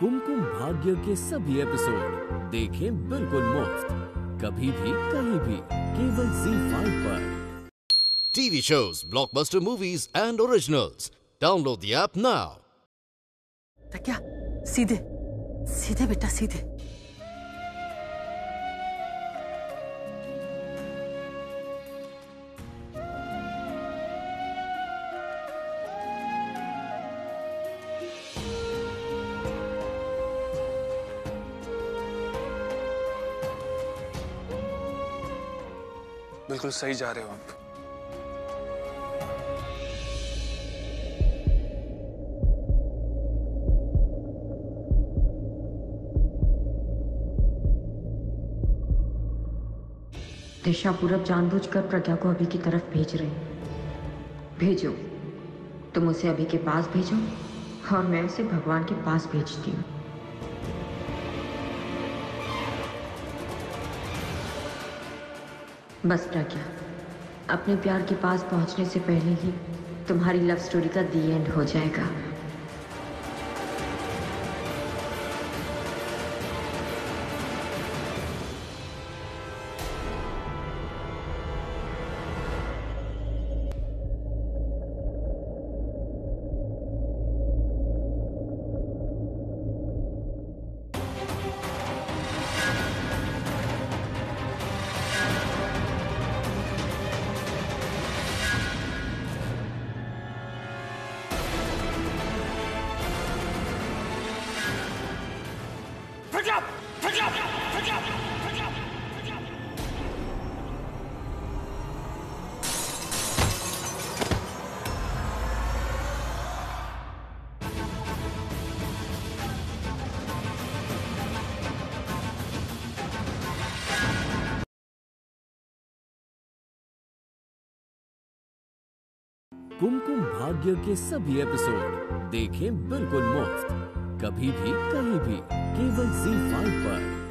कुमकुम भाग्य के सभी एपिसोड देखें बिल्कुल मुफ़्त। कभी भी कहीं भी केवल जी फाइव पर। TV shows blockbuster movies and originals download the app now क्या? सीधे? सीधे बेटा सीधे। बिल्कुल सही जा रहे हो आप। दिशा पूरब जानबूझकर प्रज्ञा को अभी की तरफ़ भेज रही भेजो। तुम उसे अभी के पास भेजो और मैं उसे भगवान के पास भेजती हूँ। बस प्रज्ञा अपने प्यार के पास पहुँचने से पहले ही तुम्हारी लव स्टोरी का दी एंड हो जाएगा। कुमकुम भाग्य के सभी एपिसोड देखें बिल्कुल मुफ़्त। कभी भी, कहीं भी, केवल जी फाइव पर।